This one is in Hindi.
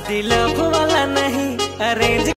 शादी लव वाला नहीं अरेंज